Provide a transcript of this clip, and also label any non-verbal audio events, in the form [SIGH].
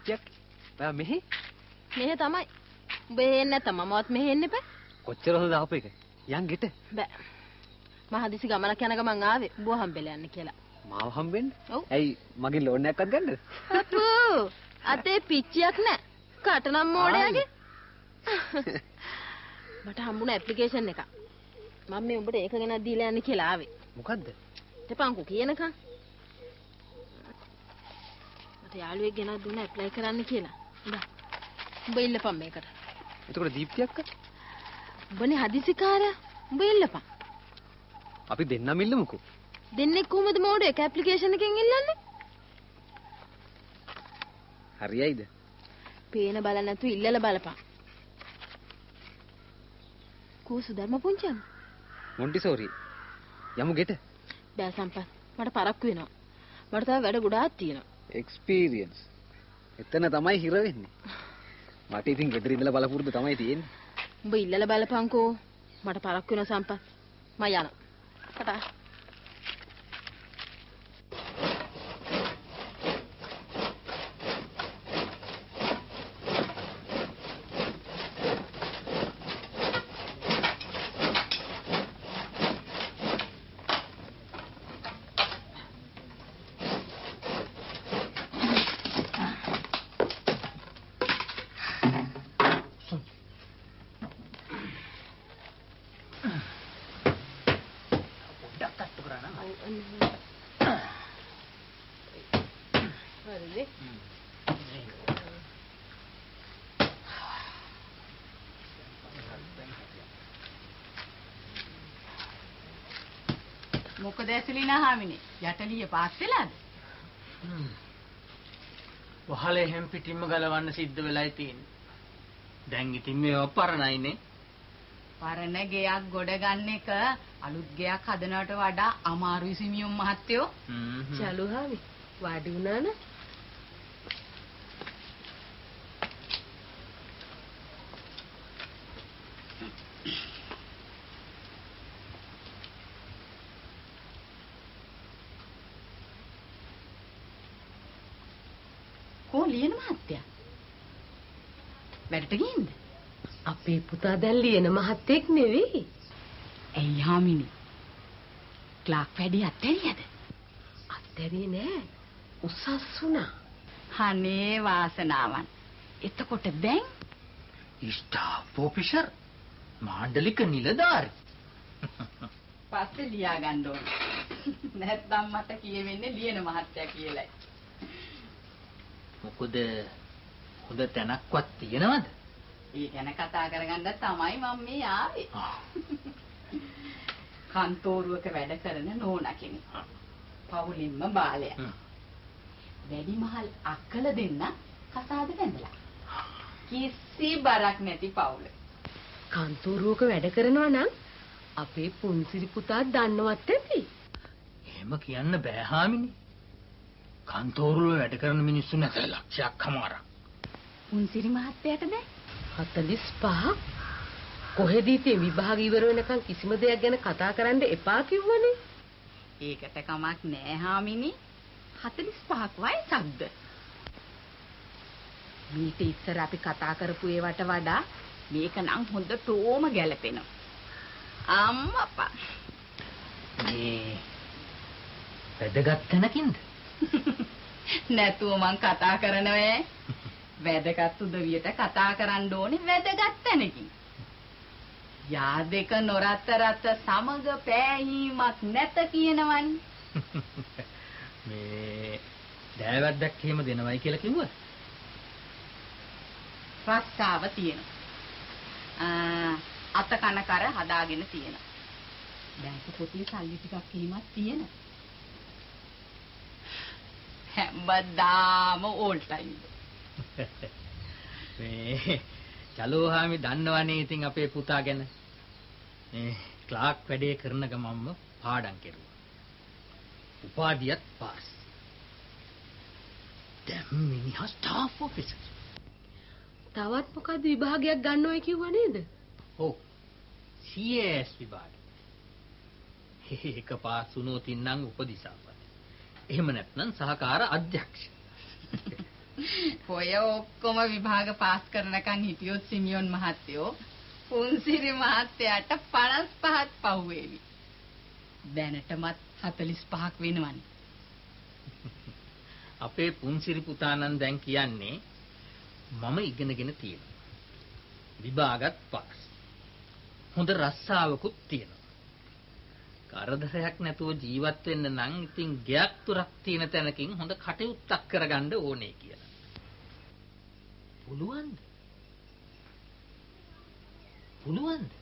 දීප්තියක් ඔයා මෙහි මෙහෙ තමයි. උඹ එහෙන්නේ නැත්නම් මමවත් මෙහෙ එන්න එපා. කොච්චර හොඳ ආපු එක යන් ගෙට බෑ. මම හදිසි ගමනක් යන ගමන් ආවේ උඹව හම්බෙලා යන්න කියලා. මාව හම්බෙන්න ඔව්. ඇයි මගේ ලෝන් එකක්වත් ගන්නද අපෝ අතේ පිච්චියක් නැ. කටනම් මෝඩයාගේ. මට හම්බුණ ඇප්ලිකේෂන් එකක්. මම මේ උඹට ඒක ගෙනත් දීලා යන්න කියලා ආවේ. මොකද්ද තපංකු කියනකම්. මට යාළුවෙක් ගෙනත් දුන්න ඇප්ලයි කරන්න කියලා. ඉඳා. උඹ ඉල්ලපන් මේකට. එතකොට දීප්තියක්ක උඹනේ හදිසිකාරයා. උඹ ඉල්ලපන්. අපි දෙන්නම ඉල්ලමුකෝ දෙන්නෙක් කොහමද මෝඩ එක ඇප්ලිකේෂන් එකෙන් ඉල්ලන්නේ? හරියයිද පේන බල නැතු ඉල්ලලා බලපන්. කෝ සුධර්ම පුංචියන්. මොන්ටිසෝරි යමු ගෙට බෑ සම්පත්. මට පරක්කු වෙනවා. මට තව වැඩ ගොඩාක් තියෙනවා. එක්ස්පීරියන්ස් එතන තමයි හිර වෙන්නේ මට ඉතින් ගෙදර ඉඳලා බලපුරුදු තමයි තියෙන්නේ උඹ ඉල්ලලා බලපන්කෝ. මට පරක්කු වෙනවා සම්පත්. මම යනවා. ටටා. පොඩ්ඩක් අත්තු කරා නම් හරිද? මොකද ඇසලිනා හාමිනේ යටලිය පාස් වෙලාද? වහලේ හැම් පිටින්ම ගලවන්න සිද්ධ වෙලයි තියෙන්නේ. දැන් ඉතින් මේවා පරණයිනේ. පරණ ගෙයක් ගොඩ ගන්න එක අලුත් ගෙයක් හදනවට වඩා අමාරුයි සිමියුම් මහත්තයෝ. හ්ම් හ්ම්. චලුහාමි වාඩි කෝ ලියන මහත්තයා? වැඩට ගිහින්ද? අපේ පුතා දැන් ලියන මහත්තයෙක් නෙවෙයි. ඇයි හාමිනේ? ක්ලාක් වැඩි අත්හැරියද? අත්හැරියේ නෑ. උසස් වුණා. අනේ වාසනාවන්. එතකොට දැන් ස්ටාෆ් ඔෆිසර් මාණ්ඩලික නිලධාරි. පස්සේ ලියා ගන්න ඕනේ. නැත්නම් මට කියවෙන්නේ ලියන මහත්තයා කියලායි. මොකද හොඳ තැනක්වත් තියනවද? ඒ ගැන කතා කරගන්න තමයි මම මේ ආවේ. කන්තෝරුවක වැඩ කරන නෝනා කෙනෙක්. පවුලින්ම බාලයා. වැඩිමහල් අක්කල දෙන්න කසාද බැඳලා. කිසි බරක් නැති පවුල. කන්තෝරුවක වැඩ කරනවා නම් අපේ පුන්සිරි පුතා දන්නවත් ඇති. එහෙම කියන්න බෑ හාමිනේ. කන්තෝරුවල වැඩ කරන මිනිස්සු නැත ලක්ෂයක් හමාරක්. උන්සිරි මහත්තයාට දැන් 45 කොහෙදී තේ විභාග ඉවර වෙනකන් කිසිම දෙයක් ගැන කතා කරන්න එපා කිව්වනේ. ඒකට කමක් නෑ හාමිනි. 45ක් වයසක්ද? මීට ඉස්සර අපි කතා කරපු ඒවට වඩා මේක නම් හොඳටම ගැලපෙනවා. අම්මපා. මේ වැදගත් තැනකින්ද? [LAUGHS] නැතුව මං කතා කරනවේ. වැදගත් උදවියට කතා කරන්න ඕනේ වැදගත් තැනකින්. යා දෙක නොරත් රත් සමග පෑහීමක් නැත කියනවන්නේ. [LAUGHS] මේ දෑවැද්දක් එහෙම දෙනවයි කියලා කිව්වා. රස්සාව තියෙනවා. අත කන කර හදාගෙන තියෙනවා. බැංකු පොතේ සල්ලි ටිකක් එහෙමත් තියෙනවා. හැමදාම ඕල් ටයිම්. මේ චලෝහාමි දන්නවනේ ඉතින් අපේ පුතා ගැන. මේ ක්ලාක් වැඩේ කරන ගමන්ම පාඩම් කෙරුවා. උපාධියත් පාස්. දැන් මිනිහා ස්ටාෆ් ඔෆිසර්. තවත් මොකද්ද විභාගයක් ගන්න ඔය කිව්ව නේද? ඔව්. CS විභාග. [LAUGHS] ඒක පාස් වුණොත් ඉන්නම් උපදිසාපති. එහෙම නැත්නම් සහකාර අධ්‍යක්ෂ. ඔය ඔක්කොම විභාග පාස් කරනකන් හිටියොත් සිමියොන් මහත්තයෝ පුන්සිරි මහත්තයාට 55ක් පහුවේවි. දැනටමත් 45ක් වෙනවනේ. අපේ පුන්සිරි පුතාණන් දැන් කියන්නේ මම ඉගෙනගෙන තියෙනවා. විභාගත් පාස්. හොඳ රස්සාවකුත් තියෙනවා. කරදරයක් නැතුව ජීවත් වෙන්න නම් ඉතින් ගයක් තුරක් තියෙන තැනකින් හොඳ කටයුත්තක් කරගන්න ඕනේ කියලා. පුළුවන්ද? පුළුවන්ද?